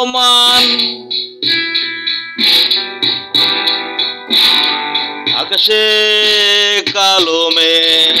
অপমান আকাশে কালো মেঘ।